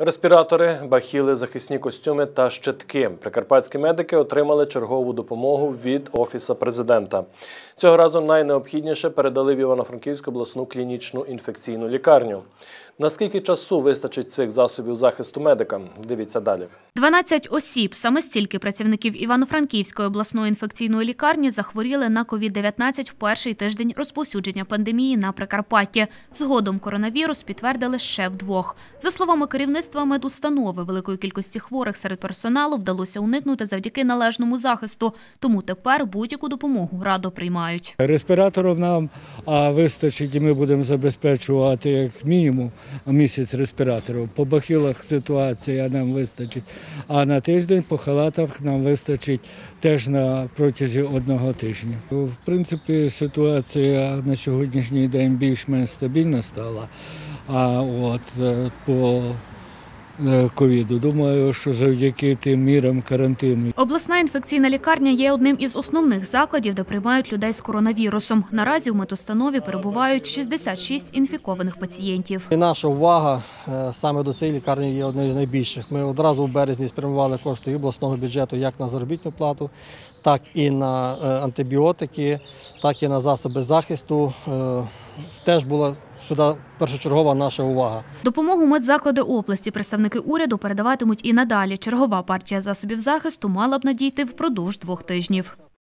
Респіратори, бахіли, захисні костюми та щитки. Прикарпатські медики отримали чергову допомогу від Офіса президента. Цього разу найнеобхідніше передали в Івано-Франківську обласну клінічну інфекційну лікарню. Наскільки часу вистачить цих засобів захисту медикам? Дивіться далі. 12 осіб, саме стільки працівників Івано-Франківської обласної інфекційної лікарні захворіли на COVID-19 в перший тиждень розповсюдження пандемії на Прикарпатті. Згодом коронавірус підтвердили ще вдвох. За словами керівництва медустанови, великої кількості хворих серед персоналу вдалося уникнути завдяки належному захисту. Тому тепер будь-яку допомогу радо приймають. Респіраторів нам вистачить, і ми будемо забезпечувати як мінімум місяць респіраторів. По бахілах ситуація нам вистачить, а на тиждень по халатах нам вистачить теж на протязі одного тижня. В принципі, ситуація на сьогоднішній день більш-менш стабільна стала. А от е, по ковіду думаю, що завдяки тим мірам карантину Обласна інфекційна лікарня є одним із основних закладів, де приймають людей з коронавірусом. Наразі в медустанові перебувають 66 інфікованих пацієнтів. І наша увага е, саме до цієї лікарні є однією з найбільших. Ми одразу в березні спрямували кошти і обласного бюджету як на заробітну плату, так і на е, антибіотики, так і на засоби захисту. Е, Теж була сюди першочергова наша увага. Допомогу медзаклади області представники уряду передаватимуть і надалі. Чергова партія засобів захисту мала б надійти впродовж двох тижнів.